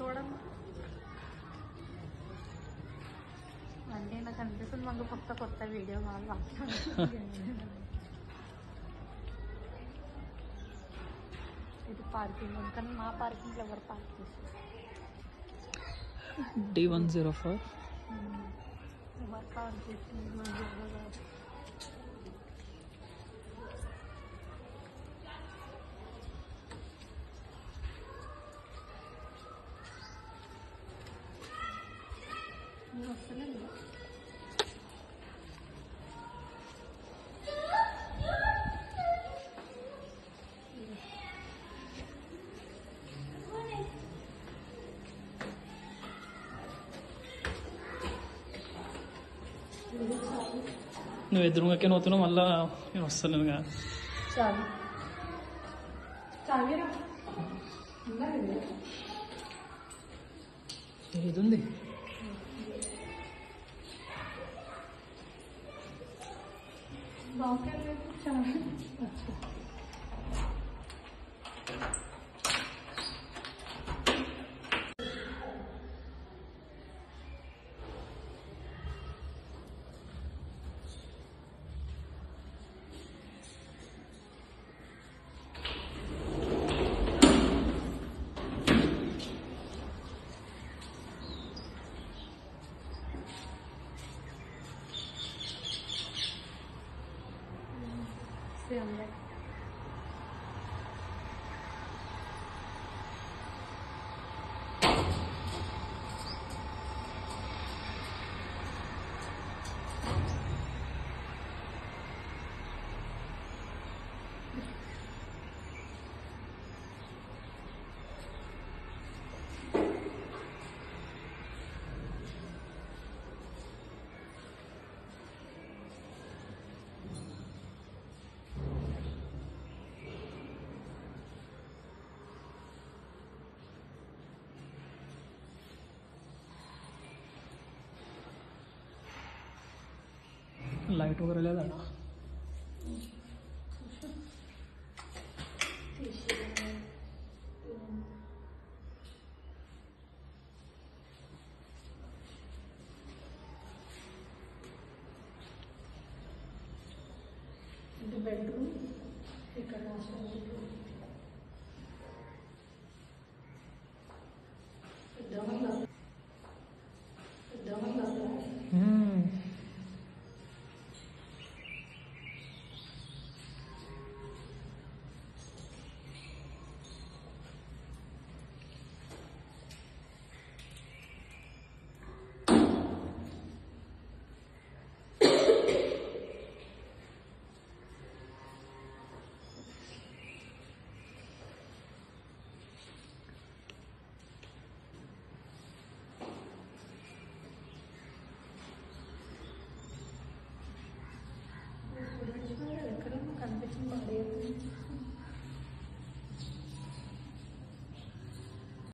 തുടങ്ങും. വണ്ടിയെന്നൊക്കെ കണ്ടിട്ട് നമുക്ക് പുറത്തെ പുറത്തെ വീഡിയോ കാണാം. ఇది పార్కింగ్ కానీ మా పార్కింగ్ ఎవరు పార్క్ చేస్తారు డి వన్ జీరో ఫోర్ ఎవరు పార్క్ చేస్తుంది మాకు ఎవరు కాదు. నేను వస్తలేదు నువ్వు ఎదురుగాకే నవ్వుతున్నావు మళ్ళా నేను వస్తాను చాలు. చాలు. 这样的。लाइट वगैरे जाणार the bedroom